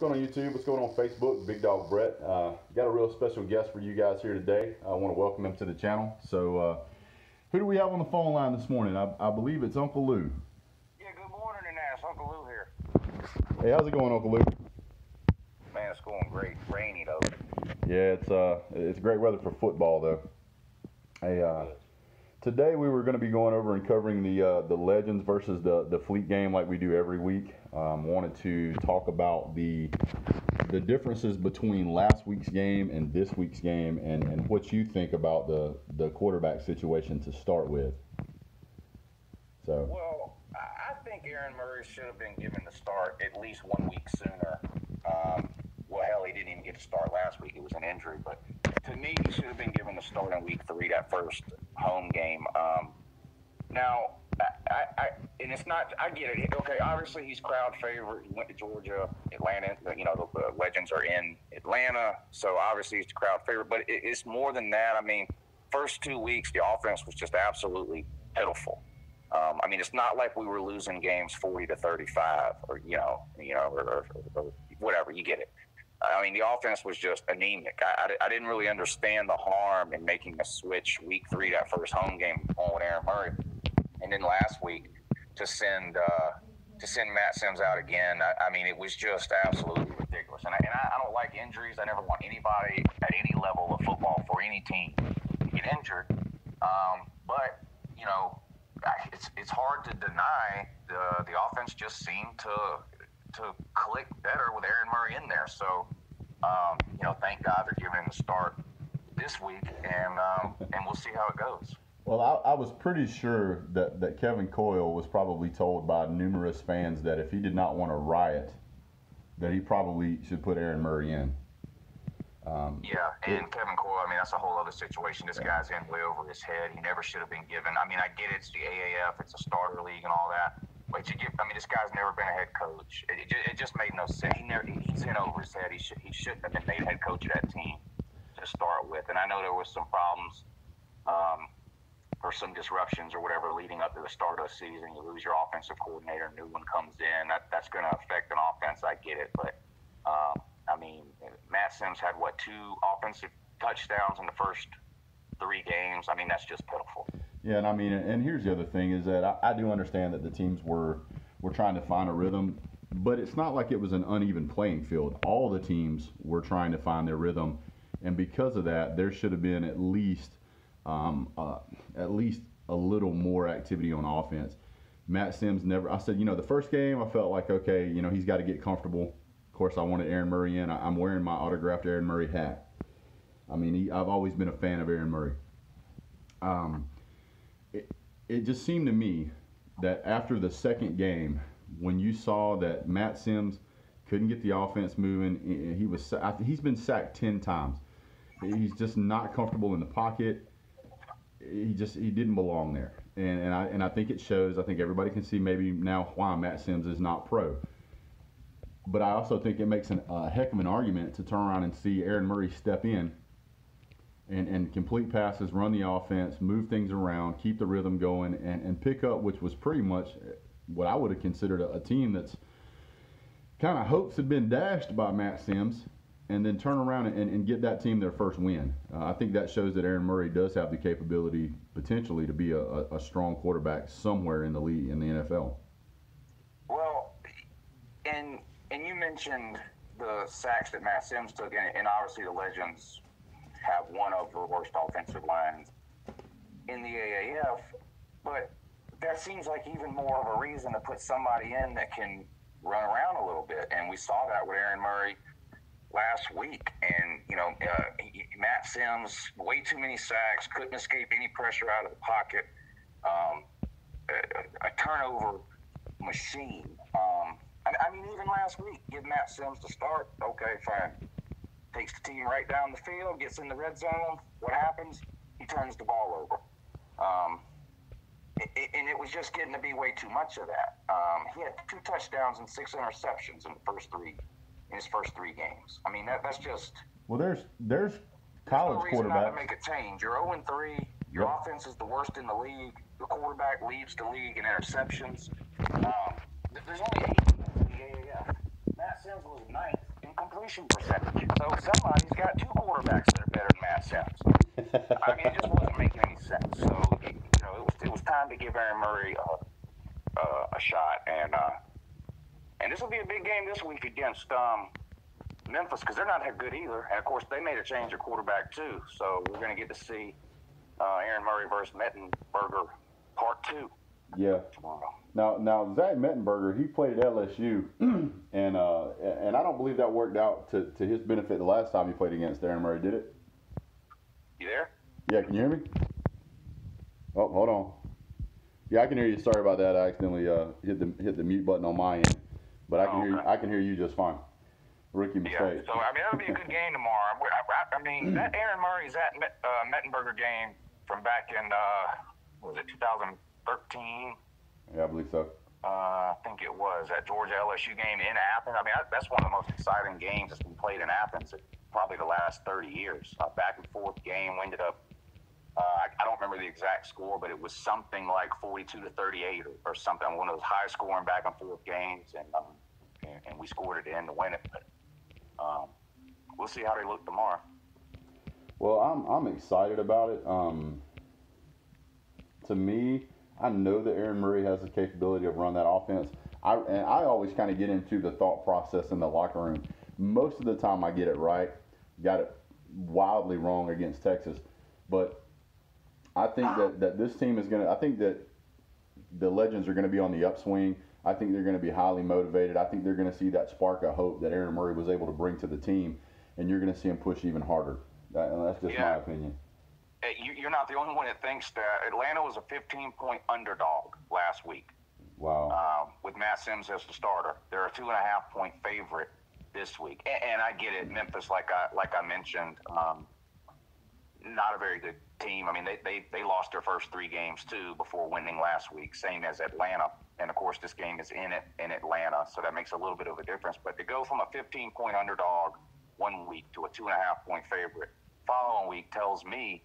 going on YouTube? What's going on Facebook? Big Dog Brett. Uh, got a real special guest for you guys here today. I want to welcome him to the channel. So, uh, who do we have on the phone line this morning? I, I believe it's Uncle Lou. Yeah, good morning, and that's Uncle Lou here. Hey, how's it going, Uncle Lou? Man, it's going great. Rainy though. Yeah, it's uh, it's great weather for football though. Hey, uh, today we were going to be going over and covering the uh, the Legends versus the the Fleet game like we do every week. Um, wanted to talk about the the differences between last week's game and this week's game, and, and what you think about the the quarterback situation to start with. So Well, I think Aaron Murray should have been given the start at least one week sooner. Um, well, hell, he didn't even get to start last week. It was an injury, but to me, he should have been given the start in week three, that first home game. Um, now, I, I, and it's not. I get it. Okay, obviously he's crowd favorite. He went to Georgia, Atlanta. You know the, the legends are in Atlanta, so obviously he's the crowd favorite. But it, it's more than that. I mean, first two weeks the offense was just absolutely pitiful. Um, I mean, it's not like we were losing games forty to thirty-five, or you know, you know, or, or, or whatever. You get it. I mean, the offense was just anemic. I, I, I didn't really understand the harm in making a switch week three, that first home game on Aaron Murray, and then last week to send uh, to send Matt Simms out again. I, I mean, it was just absolutely ridiculous. And, I, and I, I don't like injuries. I never want anybody at any level of football for any team to get injured. Um, but you know, it's it's hard to deny the the offense just seemed to to click better with Aaron Murray in there. So, um, you know, thank God they're giving him the start this week, and um, and we'll see how it goes. Well, I, I was pretty sure that, that Kevin Coyle was probably told by numerous fans that if he did not want to riot, that he probably should put Aaron Murray in. Um, Yeah, and Kevin Coyle, I mean, that's a whole other situation. This guy's in way over his head. He never should have been given. I mean, I get it's the AAF, it's a starter league and all that. But you give, I mean, this guy's never been a head coach. It, it, it just made no sense. He never, he's in over head. He should, he shouldn't have been made head coach of that team to start with. And I know there was some problems, um, or some disruptions or whatever leading up to the start of the season. You lose your offensive coordinator, new one comes in. That, that's going to affect an offense. I get it, but um, I mean, Matt Simms had what two offensive touchdowns in the first three games. I mean, that's just pitiful. Yeah, and I mean, and here's the other thing is that I, I do understand that the teams were were trying to find a rhythm, but it's not like it was an uneven playing field. All the teams were trying to find their rhythm, and because of that, there should have been at least um, uh, at least a little more activity on offense. Matt Simms never. I said, you know, the first game I felt like okay, you know, he's got to get comfortable. Of course, I wanted Aaron Murray in. I, I'm wearing my autographed Aaron Murray hat. I mean, he, I've always been a fan of Aaron Murray. Um, it, it just seemed to me that after the second game, when you saw that Matt Simms couldn't get the offense moving, he was he's been sacked ten times. He's just not comfortable in the pocket. He just he didn't belong there, and and I and I think it shows. I think everybody can see maybe now why Matt Simms is not pro. But I also think it makes an, a heck of an argument to turn around and see Aaron Murray step in and, and complete passes, run the offense, move things around, keep the rhythm going, and, and pick up, which was pretty much what I would have considered a, a team that's kind of hopes had been dashed by Matt Simms, and then turn around and, and get that team their first win. Uh, I think that shows that Aaron Murray does have the capability potentially to be a, a, a strong quarterback somewhere in the league in the NFL. Well, and and you mentioned the sacks that Matt Simms took, and, and obviously the Legends have one of the worst offensive lines in the AAF. But that seems like even more of a reason to put somebody in that can run around a little bit, and we saw that with Aaron Murray last week. And you know, uh, Matt Simms, way too many sacks, couldn't escape any pressure out of the pocket. Um, a, a turnover machine. Um, I, I mean, even last week, give Matt Simms the start. Okay, fine. Takes the team right down the field, gets in the red zone. What happens? He turns the ball over. Um, it, it- and it was just getting to be way too much of that. Um, he had two touchdowns and six interceptions in the first three, in his first three games. I mean, that, that's just Well, there's there's college not to quarterbacks. make a change. You're 0 3. Your Yep. offense is the worst in the league. The quarterback leads the league in interceptions. Um, there's only eight in the AAF. Matt Simms was ninth completion percentage. So somebody's got two quarterbacks that are better than Matt Simms. I mean, it just wasn't making any sense. So you know, it was it was time to give Aaron Murray a, a, a shot, and uh, and this will be a big game this week against um, Memphis because they're not that good either. And of course, they made a change at quarterback too. So we're going to get to see uh, Aaron Murray versus Mettenberger part two. Yeah. Tomorrow. Now, now Zach Mettenberger, he played at LSU, and uh, and I don't believe that worked out to, to his benefit the last time he played against Aaron Murray, did it? You there? Yeah, can you hear me? Oh, hold on. Yeah, I can hear you. Sorry about that. I accidentally uh, hit the hit the mute button on my end, but I can Oh, hear you. I can hear you just fine. Rookie Yeah. So I mean, that'll be a good game tomorrow. I, I, I mean, that Aaron Murray's that Met, uh, Mettenberger game from back in uh, what was it 2013? Yeah, I believe so. Uh, I think it was that Georgia LSU game in Athens. I mean, that, that's one of the most exciting games that's been played in Athens in probably the last 30 years. A back and forth game. We ended up, uh, I, I don't remember the exact score, but it was something like 42 to 38 or, or something. One of those high scoring back and forth games, and um, and, and we scored it in to win it. But um, we'll see how they look tomorrow. Well, I'm I'm excited about it. Um, to me, I know that Aaron Murray has the capability of run that offense. I and I always kind of get into the thought process in the locker room. Most of the time, I get it right. Got it wildly wrong against Texas, but I think that, that this team is gonna. I think that the legends are going to be on the upswing. I think they're going to be highly motivated. I think they're going to see that spark of hope that Aaron Murray was able to bring to the team, and you're going to see him push even harder. That, and that's just my opinion. Hey, you, you're not the only one that thinks that Atlanta was a 15 point underdog last week. Wow. um, with Matt Simms as the starter. They're a two and a half point favorite this week, and, and I get it. Memphis, like I like I mentioned, um, not a very good team. I mean, they, they they lost their first three games too before winning last week, same as Atlanta. And of course, this game is in it in Atlanta, so that makes a little bit of a difference. But to go from a 15 point underdog one week to a two and a half point favorite following week tells me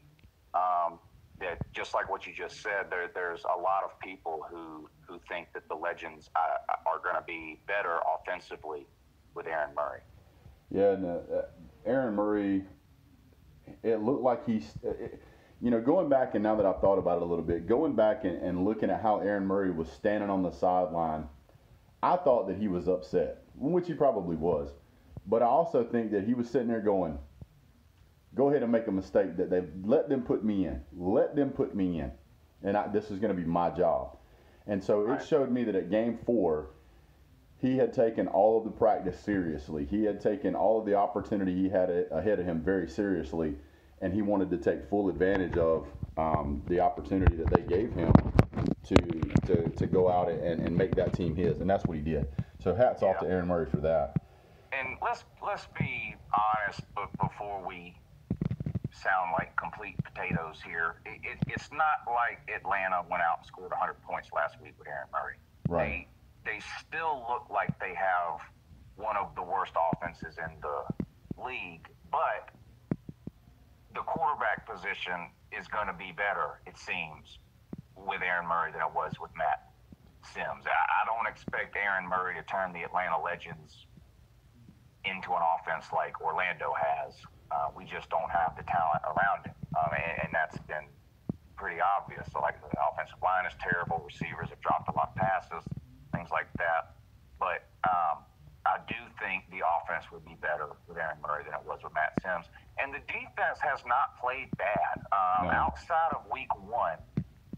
um, that just like what you just said, there, there's a lot of people who who think that the Legends are going to be better offensively with Aaron Murray. Yeah, and uh, uh, Aaron Murray, it looked like he's, uh, it, you know, going back and now that I've thought about it a little bit, going back and, and looking at how Aaron Murray was standing on the sideline, I thought that he was upset, which he probably was. But I also think that he was sitting there going, go ahead and make a mistake that they let them put me in. Let them put me in. And I, this is going to be my job. And so Right. it showed me that at game four, he had taken all of the practice seriously. He had taken all of the opportunity he had ahead of him very seriously, and he wanted to take full advantage of um, the opportunity that they gave him to to, to go out and, and make that team his, and that's what he did. So hats off to Aaron Murray for that. And let's let's be honest before we sound like complete potatoes here. It, it, it's not like Atlanta went out and scored 100 points last week with Aaron Murray. Right. They they still look like they have one of the worst offenses in the league, but the quarterback position is going to be better, it seems, with Aaron Murray than it was with Matt Simms. I, I don't expect Aaron Murray to turn the Atlanta Legends into an offense like Orlando has. Uh, we just don't have the talent around him, um, and, and that's been pretty obvious. So, like the offensive line is terrible, receivers have dropped a lot of passes, things like that. But um, I do think the offense would be better with Aaron Murray than it was with Matt Simms, and the defense has not played bad um, No. outside of Week One,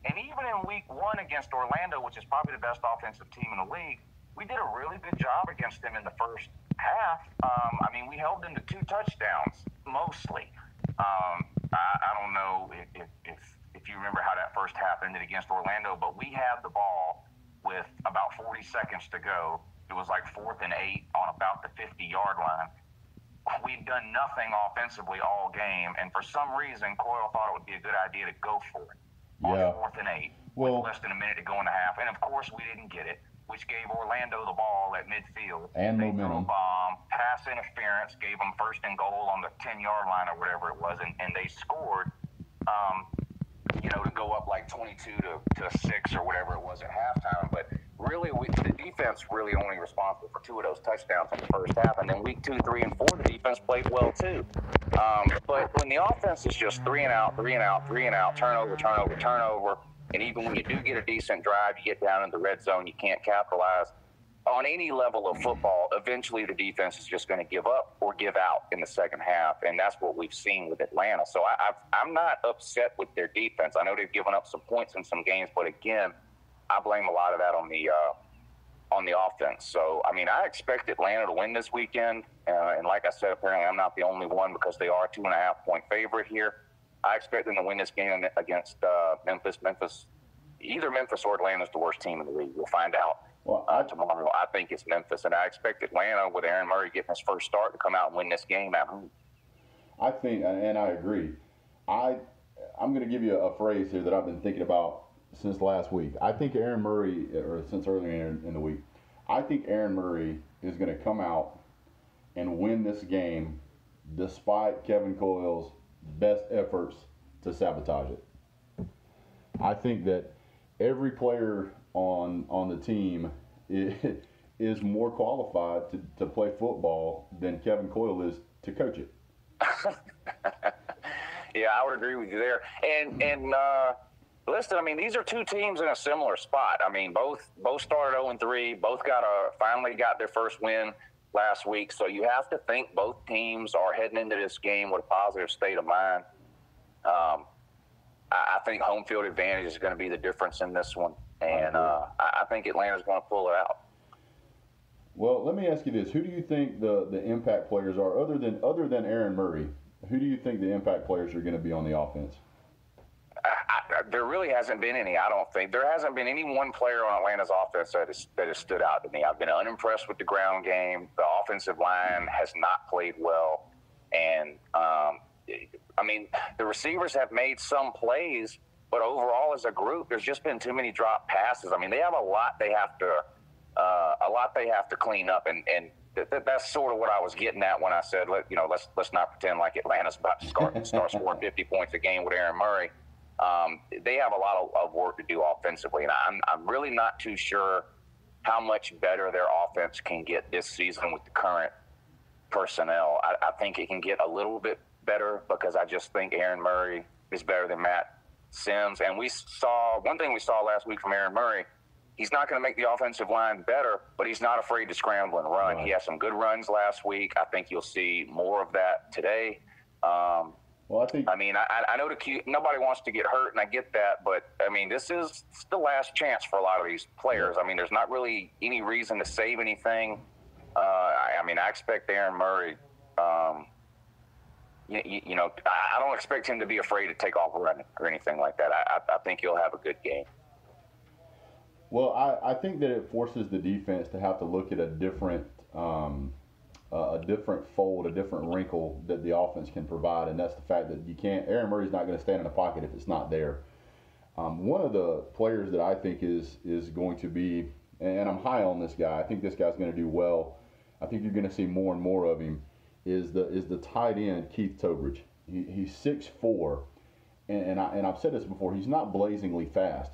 and even in Week One against Orlando, which is probably the best offensive team in the league we did a really good job against them in the first half. Um, I mean, we held them to two touchdowns mostly. Um, I, I don't know if, if, if, if you remember how that first happened against Orlando, but we had the ball with about 40 seconds to go. It was like fourth and eight on about the 50 yard line. We've done nothing offensively all game, and for some reason, Coyle thought it would be a good idea to go for it on Yeah. fourth and eight Well- with less than a minute to go in the half. And of course, we didn't get it, which gave Orlando the ball at midfield. And they threw momentum. a bomb, pass interference, gave them first and goal on the 10 yard line or whatever it was, and, and they scored. Um, you know, to go up like 22 to, to 6 or whatever it was at halftime. But really, we, the defense really only responsible for two of those touchdowns in the first half, and then week two, three, and four, the defense played well too. Um, but when the offense is just three and out, three and out, three and out, turnover, turnover, turnover, and even when you do get a decent drive, you get down in the red zone, you can't capitalize. On any level of football, eventually the defense is just going to give up or give out in the second half, and that's what we've seen with Atlanta. So I, I'm not upset with their defense. I know they've given up some points in some games, but again, I blame a lot of that on the uh, on the offense. So I mean, I expect Atlanta to win this weekend, uh, and like I said, apparently I'm not the only one because they are a two and a half point favorite here. I expect them to win this game against uh, Memphis. Memphis, either Memphis or Atlanta is the worst team in the league. We'll find out well, uh, tomorrow. I think it's Memphis, and I expect Atlanta with Aaron Murray getting his first start to come out and win this game at home. I think, and I agree. I I'm going to give you a phrase here that I've been thinking about since last week. I think Aaron Murray, or since earlier in the week, I think Aaron Murray is going to come out and win this game despite Kevin Coyle's best efforts to sabotage it. I think that every player on on the team is, more qualified to, to play football than Kevin Coyle is to coach it. yeah, I would agree with you there. And and uh, listen, I mean, these are two teams in a similar spot. I mean, both both started 0 and 3. Both got a finally got their first win last week. So you have to think both teams are heading into this game with a positive state of mind. Um, I, I think home field advantage is going to be the difference in this one, and uh, I, I think Atlanta's going to pull it out. Well, let me ask you this: Who do you think the the impact players are, other than other than Aaron Murray? Who do you think the impact players are going to be on the offense? I, there really hasn't been any. I don't think there hasn't been any one player on Atlanta's offense that has, that has stood out to me. I've been unimpressed with the ground game. The offensive line has not played well, and um, I mean the receivers have made some plays, but overall as a group, there's just been too many drop passes. I mean they have a lot they have to uh, a lot they have to clean up, and and that's sort of what I was getting at when I said, let, you know, let's let's not pretend like Atlanta's about to start start scoring 50 points a game with Aaron Murray um, they have a lot of, of, work to do offensively, and I'm, I'm really not too sure how much better their offense can get this season with the current personnel. I, I think it can get a little bit better because I just think Aaron Murray is better than Matt Simms. And we saw one thing we saw last week from Aaron Murray. He's not going to make the offensive line better, but he's not afraid to scramble and run. Right. He had some good runs last week. I think you'll see more of that today. Um, well, I think. I mean, I, I know the key, nobody wants to get hurt, and I get that, but I mean, this is the last chance for a lot of these players. I mean, there's not really any reason to save anything. Uh, I, I, mean, I expect Aaron Murray. Um, you, you, know, I don't expect him to be afraid to take off running or anything like that. I, I think he'll have a good game. Well, I, I think that it forces the defense to have to look at a different um, uh, a different fold, a different wrinkle that the offense can provide, and that's the fact that you can't. Aaron Murray's not going to stand in the pocket if it's not there. Um, one of the players that I think is is going to be, and I'm high on this guy. I think this guy's going to do well. I think you're going to see more and more of him. Is the is the tight end Keith Towbridge? He, he's six four, and and, I, and I've said this before. He's not blazingly fast,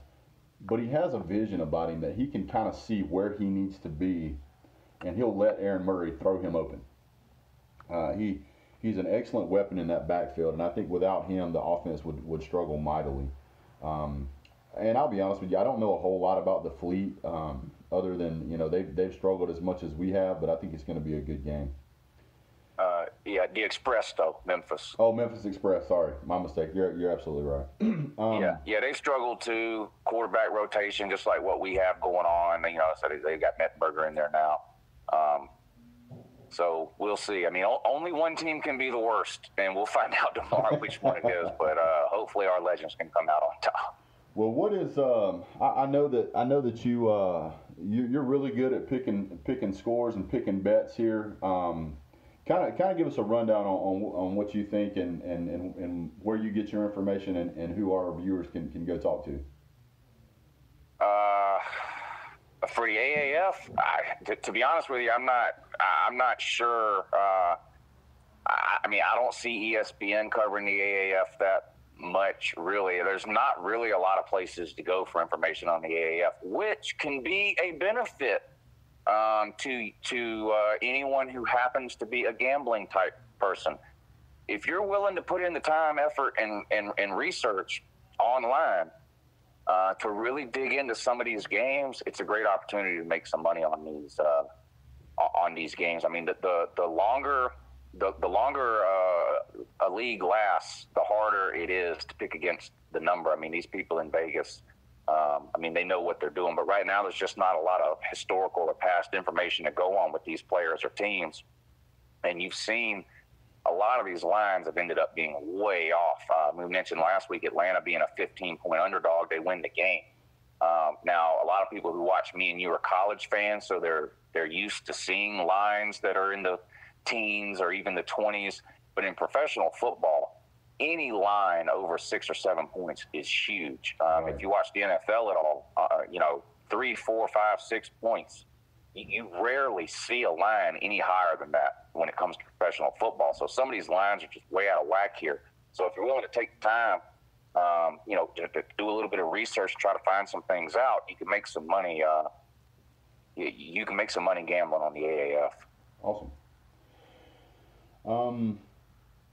but he has a vision about him that he can kind of see where he needs to be and he'll let Aaron Murray throw him open. Uh, he he's an excellent weapon in that backfield, and I think without him, the offense would, would struggle mightily. Um, and I'll be honest with you, I don't know a whole lot about the fleet, um, other than you know they've they've struggled as much as we have, but I think it's going to be a good game. Yeah, the Express though, Memphis. Oh, Memphis Express. Sorry, my mistake. You're you're absolutely right. um, yeah, yeah, they struggled to quarterback rotation, just like what we have going on. You know, so they, have got Mettenberger in there now. Um, so we'll see. I mean, only one team can be the worst, and we'll find out tomorrow which one it is. But uh, hopefully, our legends can come out on top. Well, what is? Um, I, I, know that I know that you, uh, you are really good at picking picking scores and picking bets here. Kind of kind of give us a rundown on, on, on what you think and, and, and, and, where you get your information and, and who our viewers can, can go talk to. Uh for the AAF, I, to, to, be honest with you, I'm not. I'm not sure. Uh, I, I, mean, I don't see ESPN covering the AAF that much really. There's not really a lot of places to go for information on the AAF, which can be a benefit um, to to uh, anyone who happens to be a gambling type person. If you're willing to put in the time, effort, and and, and research online uh, to really dig into some of these games, it's a great opportunity to make some money on these uh, on these games. I mean, the the, the longer the, the longer uh, a league lasts, the harder it is to pick against the number. I mean, these people in Vegas, um, I mean, they know what they're doing, but right now there's just not a lot of historical or past information to go on with these players or teams. And you've seen a lot of these lines have ended up being way off. Uh, we mentioned last week Atlanta being a 15 point underdog, they win the game. Um, now, a lot of people who watch me and you are college fans, so they're they're used to seeing lines that are in the teens or even the 20s. But in professional football, any line over six or seven points is huge. Um, right. If you watch the NFL at all, uh, you know, three, four, five, six points, you, you, rarely see a line any higher than that when it comes to professional football. So some of these lines are just way out of whack here. So if you're willing to take the time, um, you know, to, to, do a little bit of research, try to find some things out, you can make some money. Uh, you, you can make some money gambling on the AAF. Awesome. Um,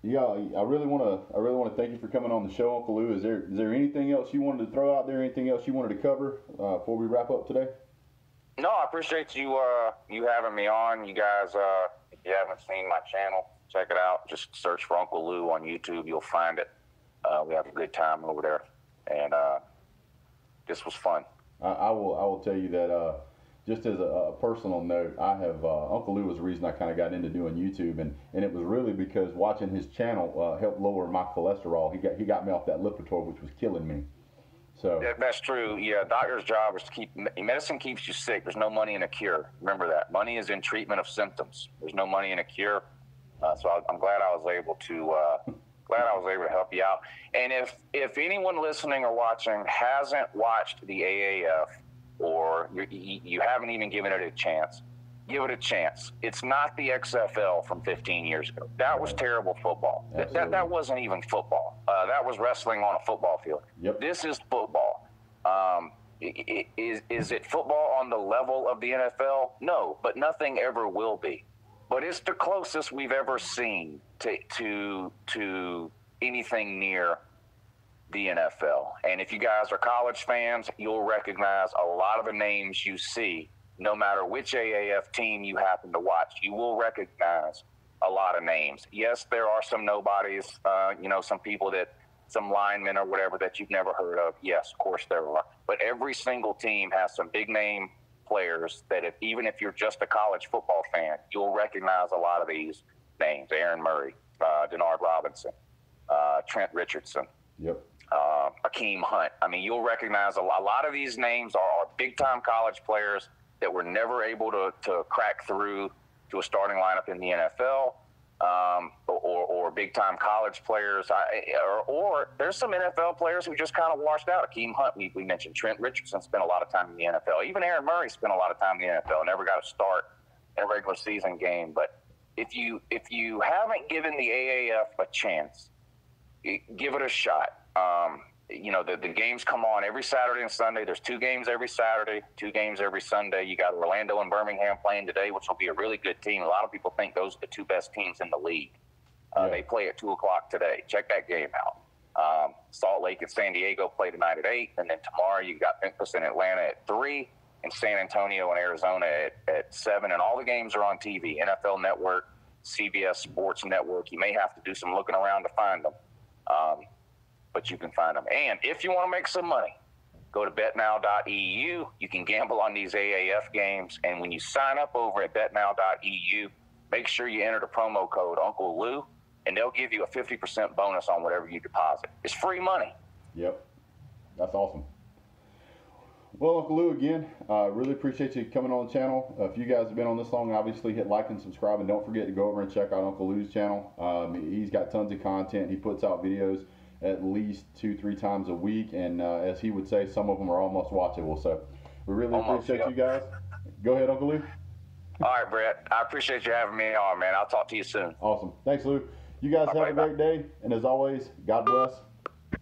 yeah, I really want to. I really want to thank you for coming on the show, Uncle Lou. Is there is there anything else you wanted to throw out there? Anything else you wanted to cover uh, before we wrap up today? No, I appreciate you uh, you having me on. You guys, uh, if you haven't seen my channel, check it out. Just search for Uncle Lou on YouTube. You'll find it. Uh, we have a good time over there, and uh, this was fun. I, I, will. I will tell you that uh, just as a, a, personal note, I have uh, Uncle Lou was the reason I kind of got into doing YouTube, and, and it was really because watching his channel uh, helped lower my cholesterol. He got he got me off that Lipitor, which was killing me. So yeah, that's true. Yeah, doctor's job is to keep medicine keeps you sick. There's no money in a cure. Remember that. Money is in treatment of symptoms. There's no money in a cure. Uh, so I, am glad I was able to uh, glad I was able to help you out. And if if anyone listening or watching hasn't watched the AAF or you, you haven't even given it a chance, give it a chance. It's not the XFL from 15 years ago. That was terrible football. That, that, that, wasn't even football. Uh, that was wrestling on a football field. Yep. This is football. Um, is, is it football on the level of the NFL? No, but nothing ever will be. But it's the closest we've ever seen to, to, to anything near the NFL. And if you guys are college fans, you'll recognize a lot of the names you see, no matter which AAF team you happen to watch. You will recognize a lot of names. Yes, there are some nobodies, uh, you know, some people that, some linemen or whatever that you've never heard of. Yes, of course there are. But every single team has some big name players that if, even if you're just a college football fan, you'll recognize a lot of these names. Aaron Murray, uh, Denard Robinson, uh, Trent Richardson. Yep Akeem Hunt. I mean, you'll recognize a lot, of these names are, big time college players that were never able to, to crack through to a starting lineup in the NFL. Um, or, or big time college players, or, or, there's some NFL players who just kind of washed out. Akeem Hunt, we, we mentioned Trent Richardson spent a lot of time in the NFL. Even Aaron Murray spent a lot of time in the NFL. Never got a start in a regular season game. But if you if you haven't given the AAF a chance, give it a shot. Um, you know, the, the games come on every Saturday and Sunday. There's two games every Saturday, two games every Sunday. You got Orlando and Birmingham playing today, which will be a really good team. A lot of people think those are the two best teams in the league. Uh, yeah. They play at 2 o'clock today. Check that game out. Um, Salt Lake and San Diego play tonight at 8. And then tomorrow you got Memphis and Atlanta at 3 and San Antonio and Arizona at, at 7. And all the games are on TV NFL Network, CBS Sports Network. You may have to do some looking around to find them. Um, but you can find them. And if you want to make some money, go to betnow.eu. You can gamble on these AAF games. And when you sign up over at betnow.eu, make sure you enter the promo code Uncle Lou, and they'll give you a 50% bonus on whatever you deposit. It's free money. Yep. That's awesome. Well, Uncle Lou, again, uh, really appreciate you coming on the channel. Uh, if you guys have been on this long, obviously hit like and subscribe, and don't forget to go over and check out Uncle Lou's channel. Um, he's got tons of content. He puts out videos at least two, three times a week. And uh, as he would say, some of them are almost watchable. So we really almost, appreciate you guys. Go ahead, Uncle Lou. All right, Brett. I appreciate you having me on, man. I'll talk to you soon. Awesome. Thanks, Lou. You guys have a great day. And as always, God bless.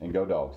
and go dogs.